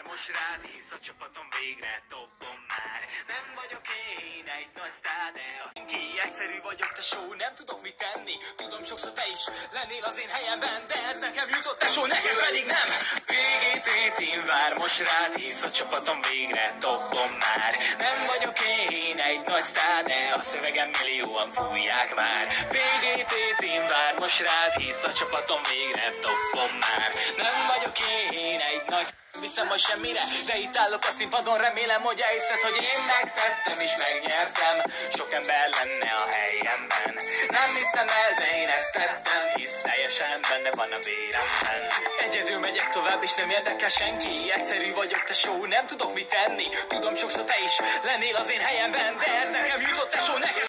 vár most rád hisz a csapatom végre dobom már. Nem vagyok én egy nagy sztár, de az ki Egyszerű vagyok, te show, nem tudok mit tenni. Tudom sokszor te is lennél az én helyemben De ez nekem jutott, te show, nekem pedig nem. PGT team vár most rád hisz a csapatom végre dobom már. Nem vagyok én egy nagy sztár, de a szövegem millióan fújják már. PGT team vár most rád hisz a csapatom végre dobom már. Nem vagyok én Viszem hogy semmire, de itt állok a színpadon. Remélem, hogy elhiszed, hogy én megtettem és megnyertem. Sok ember lenne a helyemben. Nem hiszem el, de én ezt tettem. Hisz teljesen benne van a véremben. Egyedül megyek tovább és nem érdekel senki. Egyszerű vagyok, te show, nem tudok mit tenni. Tudom sokszor te is lennél az én helyemben De ez nekem jutott, te show, nekem